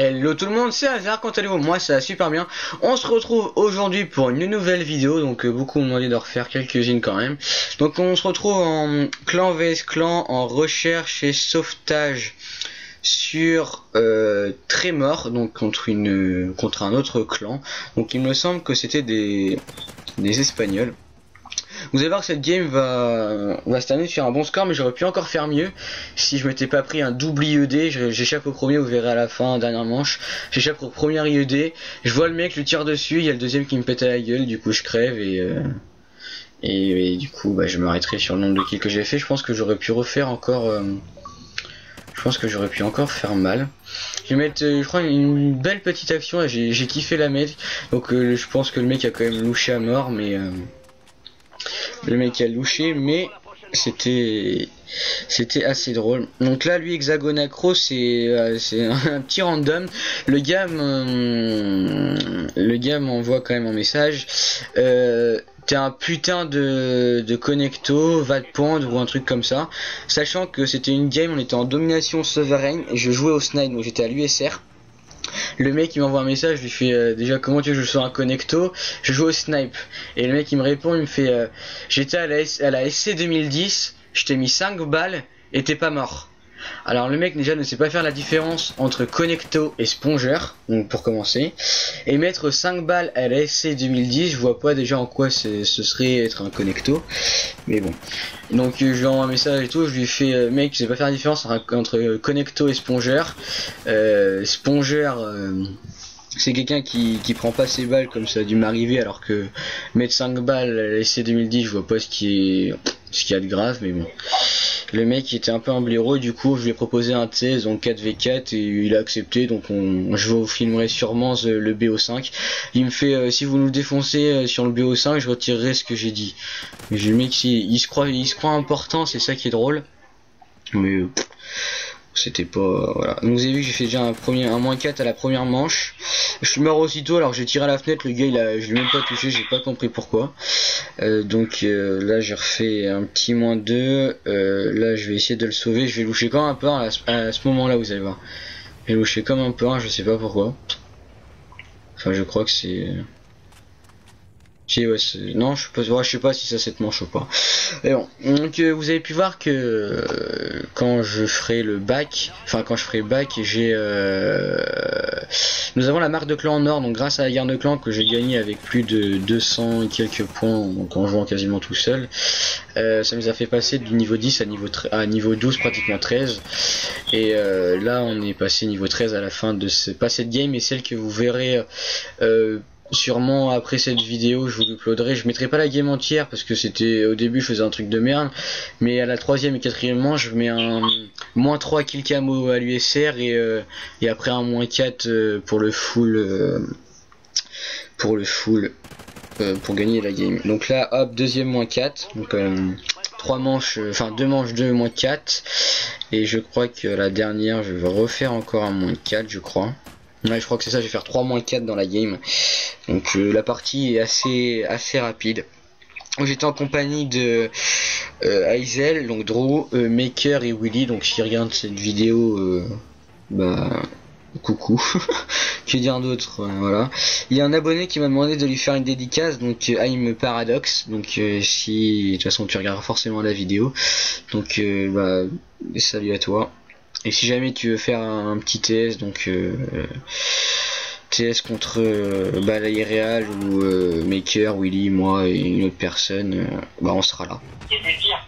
Hello tout le monde, c'est Hazard, quand allez-vous? Moi ça va super bien. On se retrouve aujourd'hui pour une nouvelle vidéo, donc euh, beaucoup m'ont demandé de refaire quelques-unes quand même. Donc on se retrouve en clan vs clan, en recherche et sauvetage sur euh, Trémor, donc contre une contre un autre clan. Donc il me semble que c'était des Espagnols. Vous allez voir que cette game va, va se terminer sur un bon score, mais j'aurais pu encore faire mieux si je m'étais pas pris un double IED. J'échappe au premier, vous verrez à la fin, dernière manche. J'échappe au premier IED. Je vois le mec, le tire dessus. Il y a le deuxième qui me pète à la gueule. Du coup, je crève et, euh, et, du coup, bah, je m'arrêterai sur le nombre de kills que j'ai fait. Je pense que j'aurais pu refaire encore. Euh, je pense que j'aurais pu encore faire mal. Je vais mettre, euh, je crois, une belle petite action. J'ai kiffé la mettre. Donc, je pense que le mec a quand même louché à mort, mais le mec a louché, mais c'était assez drôle. Donc là, lui, Hexagonacro, c'est euh, c'est un petit random. Le gars le gars m'envoie quand même un message. Euh, T'es un putain de, connecto, va te pendre ou un truc comme ça. Sachant que c'était une game, on était en domination souveraine et je jouais au snipe, donc j'étais à l'USR. Le mec il m'envoie un message, je lui fais euh, déjà comment tu veux que je sois un connecto? Je joue au snipe. Et le mec il me répond, il me fait euh, j'étais à, la, à la SC 2010, je t'ai mis 5 balles et t'es pas mort. Alors le mec déjà ne sait pas faire la différence entre connecto et sponger, donc pour commencer. Et mettre 5 balles à la SC 2010, je vois pas déjà en quoi ce serait être un connecto. Mais bon. Donc euh, je lui envoie un message et tout, je lui fais euh, mec, je sais pas faire la différence entre connecto et sponger. Euh, sponger c'est quelqu'un qui, prend pas ses balles comme ça a dû m'arriver alors que mettre 5 balles à la SC 2010 je vois pas ce qui est ce qu'il y a de grave mais bon le mec était un peu un blaireau du coup je lui ai proposé un test donc 4v4 et il a accepté donc on, je vous filmerai sûrement le BO5 il me fait euh, si vous nous défoncez euh, sur le BO5 je retirerai ce que j'ai dit. Mais le mec il, se croit il se croit important c'est ça qui est drôle. Mais euh, c'était pas voilà. Donc vous avez vu j'ai fait déjà un premier un moins 4 à la première manche. Je suis mort aussitôt alors j'ai tiré à la fenêtre le gars il a je l'ai même pas touché j'ai pas compris pourquoi. Euh, donc euh, là j'ai refait un petit moins 2 euh, là je vais essayer de le sauver. Je vais loucher comme un peu à, ce moment là vous allez voir. Je vais loucher comme un peu je sais pas pourquoi. Enfin je crois que c'est non, je, peux, je sais pas si ça cette manche ou pas. Et bon, donc euh, vous avez pu voir que euh, quand je ferai le bac, enfin quand je ferai bac, j'ai euh, nous avons la marque de clan en or, donc grâce à la guerre de clan que j'ai gagné avec plus de 200 et quelques points, donc en jouant quasiment tout seul, ça nous a fait passer du niveau 10 à niveau à niveau 12 pratiquement 13. Et là on est passé niveau 13 à la fin de ce pas cette game, et celle que vous verrez sûrement après cette vidéo je vous l'uploaderai je mettrai pas la game entière parce que c'était au début je faisais un truc de merde. Mais à la troisième et quatrième manche je mets un moins 3 kill camo à l'USR et, euh, et après un moins 4 euh, pour le full euh, pour le full pour gagner la game. Donc là hop deuxième moins 4 donc 3 manches enfin deux manches 2 moins 4 et je crois que la dernière je vais refaire encore un moins 4 je crois Ouais, je crois que c'est ça, je vais faire 3 moins 4 dans la game. Donc euh, la partie est assez assez rapide. J'étais en compagnie de euh, donc Drew, euh, Maker et Willy. Donc s'il regarde cette vidéo, euh, bah coucou. que dire d'autre Voilà. Il y a un abonné qui m'a demandé de lui faire une dédicace, donc I'm Paradox. Donc si de toute façon tu regarderas forcément la vidéo. Donc bah salut à toi. Et si jamais tu veux faire un, petit TS, donc euh, TS contre euh, bah, ou euh, Maker, Willy, moi et une autre personne, euh, bah on sera là. Et Zephyr.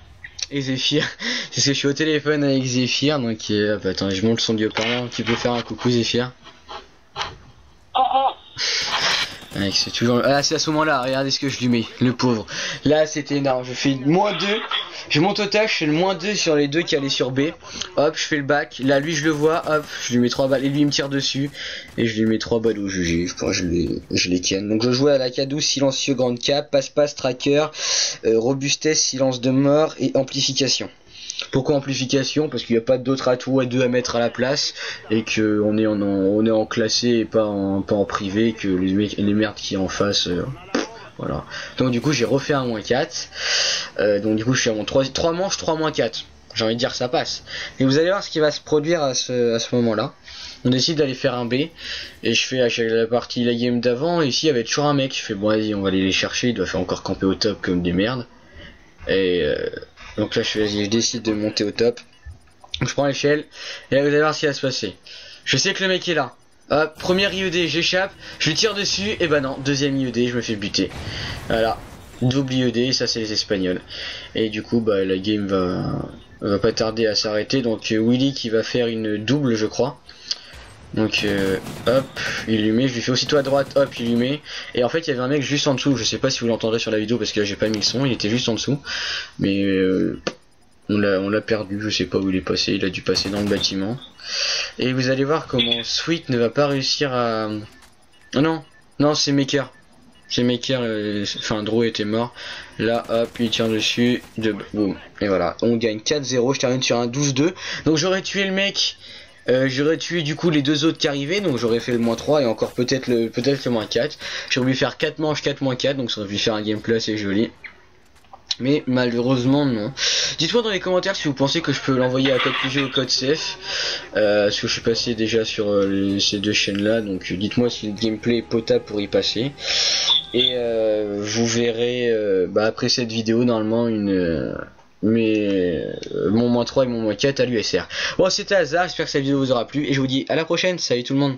Et Zephyr, c'est que je suis au téléphone avec Zephyr, donc attends, je monte le son du haut-parleur, tu peux faire un coucou Zephyr. Oh oh c'est toujours. Ah, c'est à ce moment-là, regardez ce que je lui mets, le pauvre. Là, c'était énorme. Je fais moins 2. Je monte au tâche, je fais le moins 2 sur les deux qui allaient sur B. Hop, je fais le bac. Là, lui, je le vois. Hop, je lui mets 3 balles. Et lui, il me tire dessus. Et je lui mets 3 balles au. Je les, je les tienne. Donc, je jouais à la K12, silencieux, grande cap, passe-passe, tracker, euh, robustesse, silence de mort et amplification. Pourquoi amplification? Parce qu'il n'y a pas d'autres atouts à deux à mettre à la place et que on est en, classé et pas en, pas privé que les, les merdes qui en face. Euh, Donc du coup j'ai refait un moins 4. Euh, donc du coup je suis à mon 3, 3 manches, 3 moins 4. J'ai envie de dire ça passe. Et vous allez voir ce qui va se produire à ce, moment-là. on décide d'aller faire un B. Et je fais à chaque la partie la game d'avant. Ici il y avait toujours un mec. Je fais bon vas-y on va aller les chercher. Il doit faire encore camper au top comme des merdes. Et euh, donc là je fais je décide de monter au top. Je prends l'échelle. Et là vous allez voir ce qui va se passer. Je sais que le mec est là Hop, première IED, j'échappe, je tire dessus, et bah non, deuxième IED, je me fais buter. Voilà, double IED, ça c'est les Espagnols. Et du coup, bah la game va, pas tarder à s'arrêter. Donc euh, Willy qui va faire une double, je crois. Donc euh, hop, il lui met, je lui fais aussitôt à droite, hop, il lui met. Et en fait, il y avait un mec juste en dessous, je sais pas si vous l'entendrez sur la vidéo parce que là j'ai pas mis le son, il était juste en dessous. Mais euh, on l'a perdu, je sais pas où il est passé, il a dû passer dans le bâtiment. Et vous allez voir comment Sweet ne va pas réussir à... Oh non, non c'est Maker. C'est Maker, euh, enfin Drew était mort. Là, hop, il tire dessus, de boum. Et voilà, on gagne 4-0, je termine sur un 12-2. Donc j'aurais tué le mec, euh, j'aurais tué du coup les deux autres qui arrivaient, donc j'aurais fait le moins 3 et encore peut-être le peut-être le moins 4. J'aurais pu faire 4 manches, 4 moins 4, donc ça aurait pu faire un gameplay assez joli mais malheureusement non. Dites-moi dans les commentaires si vous pensez que je peux l'envoyer à code PG ou code CF, euh, parce que je suis passé déjà sur euh, ces deux chaînes là, donc dites-moi si le gameplay est potable pour y passer. Et euh, vous verrez bah, après cette vidéo normalement une mon moins 3 et mon moins 4 à l'USR. Bon c'était hasard, j'espère que cette vidéo vous aura plu et je vous dis à la prochaine, salut tout le monde